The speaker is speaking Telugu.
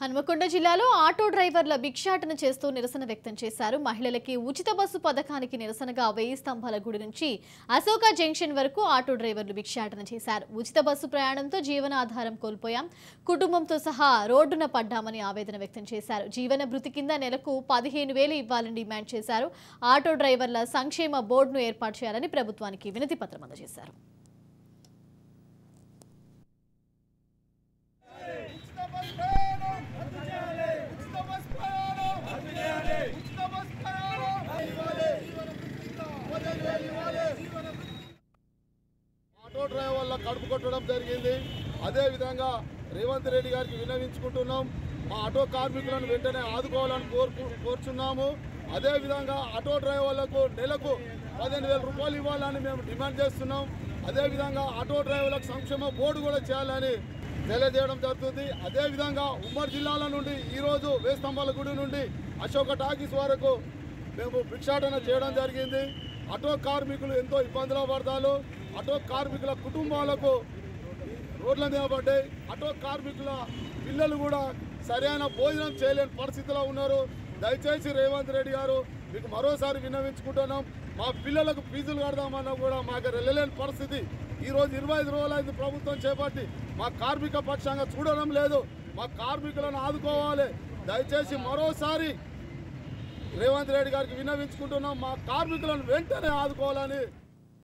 హనుమకొండ జిల్లాలో ఆటో డ్రైవర్ల భిక్షాటన చేస్తూ నిరసన వ్యక్తం చేశారు. మహిళలకి ఉచిత బస్సు పథకానికి నిరసనగా వెయ్యి స్తంభాల గుడి నుంచి అశోక జంక్షన్ వరకు ఆటో డ్రైవర్లు భిక్షాటన చేశారు. ఉచిత బస్సు ప్రయాణంతో జీవనాధారం కోల్పోయాం. కుటుంబంతో సహా రోడ్డున పడ్డామని ఆవేదన వ్యక్తం చేశారు. జీవన భృతి కింద నెలకు పదిహేను వేలు ఇవ్వాలని డిమాండ్ చేశారు. ఆటో డ్రైవర్ల సంక్షేమ బోర్డును ఏర్పాటు చేయాలని ప్రభుత్వానికి వినతి పత్రం అందజేశారు. ఆటో డ్రైవర్ల కడుపు కొట్టడం జరిగింది. అదేవిధంగా రేవంత్ రెడ్డి గారికి విన్నవించుకుంటున్నాం. మా ఆటో కార్మికులను వెంటనే ఆదుకోవాలని కోరుకు కోరుచున్నాము. అదేవిధంగా ఆటో డ్రైవర్లకు నెలకు పదిహేను వేల రూపాయలు ఇవ్వాలని మేము డిమాండ్ చేస్తున్నాం. అదే విధంగా ఆటో డ్రైవర్లకు సంక్షేమ బోర్డు కూడా చేయాలని తెలియజేయడం జరుగుతుంది. అదేవిధంగా ఉమ్మడి జిల్లాల నుండి ఈరోజు వేస్తంభాల గుడి నుండి అశోక టాకీస్ వరకు మేము భిక్షాటన చేయడం జరిగింది. ఆటో కార్మికులు ఎంతో ఇబ్బందులు పడతారు ఆటో కార్మికుల కుటుంబాలకు రోడ్ల మీద పడ్డాయి ఆటో కార్మికుల పిల్లలు కూడా సరైన భోజనం చేయలేని పరిస్థితిలో ఉన్నారు. దయచేసి రేవంత్ రెడ్డి గారు మీకు మరోసారి విన్నవించుకుంటున్నాం. మా పిల్లలకు ఫీజులు కడదామన్నా కూడా మాకు వెళ్ళలేని పరిస్థితి. ఈరోజు ఇరవై ఐదు రోజులైంది ప్రభుత్వం చేపట్టి. మా కార్మిక పక్షంగా చూడడం లేదు. మా కార్మికులను ఆదుకోవాలి. దయచేసి మరోసారి రేవంత్ రెడ్డి గారికి విన్నవించుకుంటున్నాం. మా కార్మికులను వెంటనే ఆదుకోవాలని